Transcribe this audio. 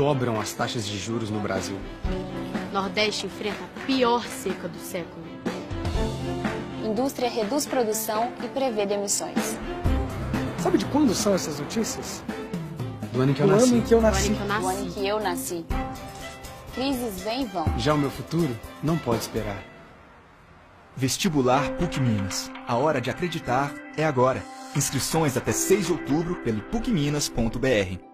dobram as taxas de juros no Brasil. Nordeste enfrenta a pior seca do século. Indústria reduz produção e prevê demissões. Sabe de quando são essas notícias? Do ano em que eu Do nasci. ano que eu Do ano nasci. em que eu ano que eu nasci. Crises vêm e vão. Já o meu futuro não pode esperar. Vestibular PUC Minas. A hora de acreditar é agora. Inscrições até 6 de outubro pelo pucminas.br.